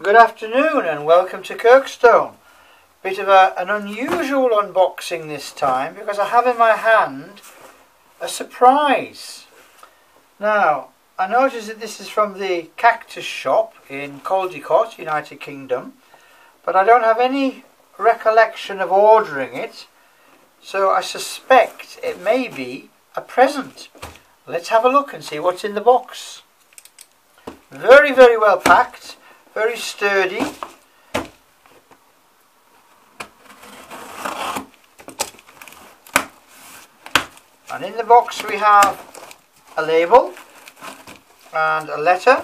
Good afternoon and welcome to Kirkstone. Bit of a, an unusual unboxing this time because I have in my hand a surprise. Now, I notice that this is from the Cactus Shop in Caldecott, United Kingdom, but I don't have any recollection of ordering it, so I suspect it may be a present. Let's have a look and see what's in the box. Very, very well packed, very sturdy. And in the box we have a label and a letter.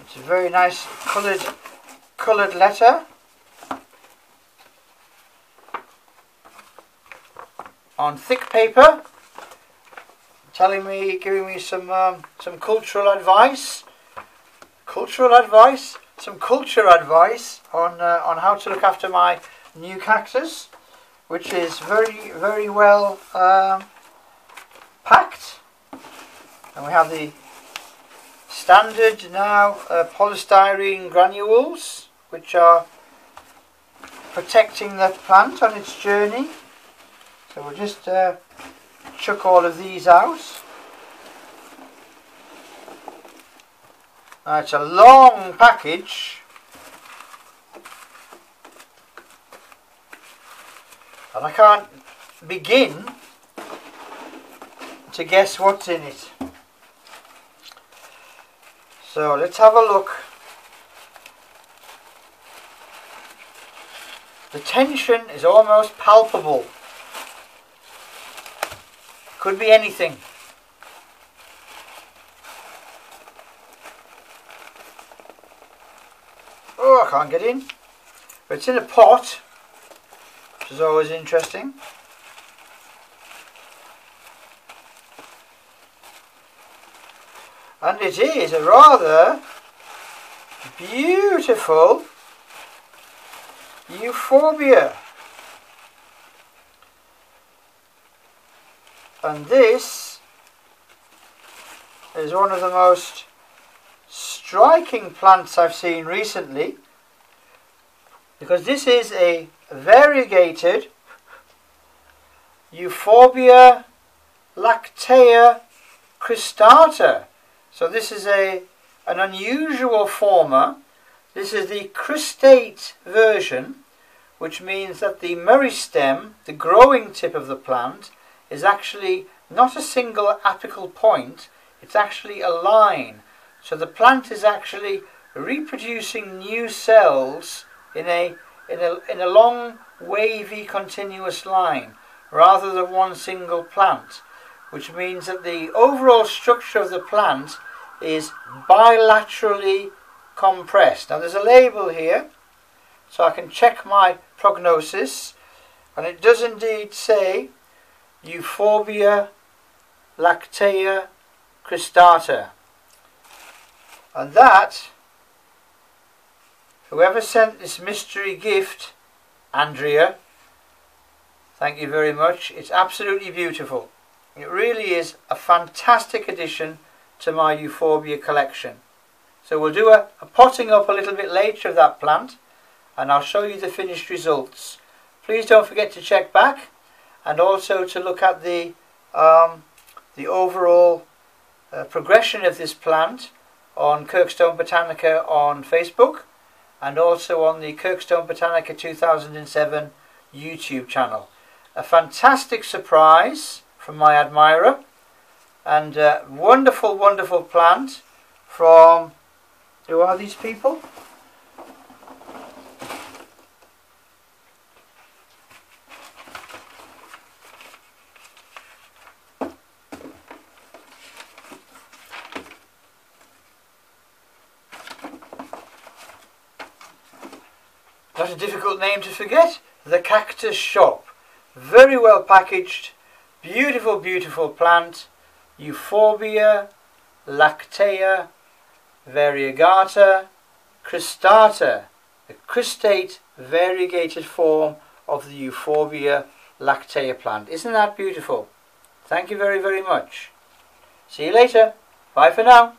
It's a very nice coloured coloured letter. On thick paper telling me, giving me some um, some cultural advice, cultural advice, some culture advice on uh, on how to look after my new cactus, which is very very well um, packed, and we have the standard now uh, polystyrene granules, which are protecting the plant on its journey. So we'll just uh, chuck all of these out. Now it's a long package. And I can't begin to guess what's in it. So let's have a look. The tension is almost palpable. Could be anything. Oh, I can't get in. But it's in a pot, which is always interesting. And it is a rather beautiful euphorbia. And this is one of the most striking plants I've seen recently because this is a variegated Euphorbia lactea cristata. So this is a an unusual former. This is the cristate version, which means that the meristem, the growing tip of the plant, is actually not a single apical point, it's actually a line. So the plant is actually reproducing new cells in a, in a, in a long, wavy, continuous line, rather than one single plant, which means that the overall structure of the plant is bilaterally compressed. Now there's a label here, so I can check my prognosis, and it does indeed say Euphorbia lactea cristata. And that, whoever sent this mystery gift, Andrea, thank you very much. It's absolutely beautiful. It really is a fantastic addition to my Euphorbia collection. So we'll do a, a potting up a little bit later of that plant and I'll show you the finished results. Please don't forget to check back and also to look at the um, the overall uh, progression of this plant on Kirkstone Botanica on Facebook and also on the Kirkstone Botanica 2007 YouTube channel. A fantastic surprise from my admirer and a wonderful, wonderful plant from, who are these people? Not a difficult name to forget. The Cactus Shop. Very well packaged. Beautiful, beautiful plant. Euphorbia lactea variegata cristata. A cristate variegated form of the Euphorbia lactea plant. Isn't that beautiful? Thank you very, very much. See you later. Bye for now.